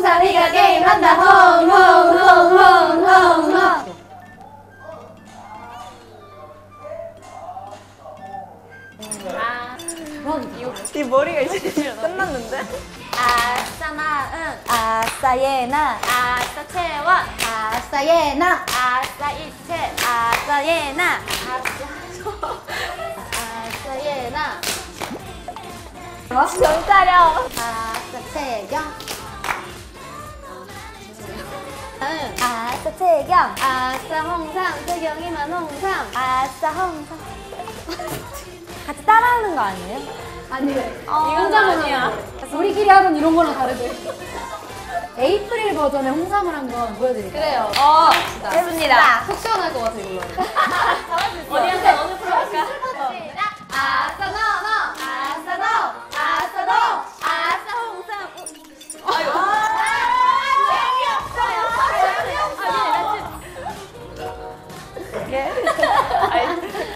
홍삼이가 게임한다. 홍홍홍홍홍홍홍 네 머리가 이제 끝났는데? 아싸 나은 아싸 예나 아싸 채원 아싸 예나 아싸 이채 아싸 예나. 아싸 예나. 정신 차려 아싸 채경 아싸 채경 아싸 홍삼. 채경이만 홍삼. 아싸 홍삼. 같이 따라하는 거 아니에요? 아니 이건 아니야. 우리끼리 하던 이런 거랑 다르대. 에이프릴 버전의 홍삼을 한번 보여드릴게요? 그래요. 어, 해봅니다. 속 시원할 것 같아 이걸로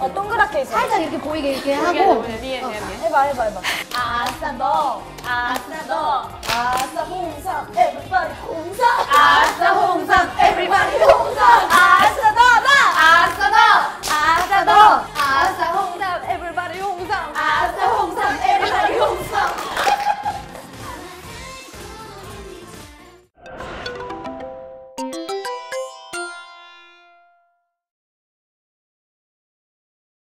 어 동그랗게 있어 살짝 이렇게 보이게 이렇게 하고. 미안, 미안, 미안. 해봐 해봐 해봐. 아싸 너. 아싸 너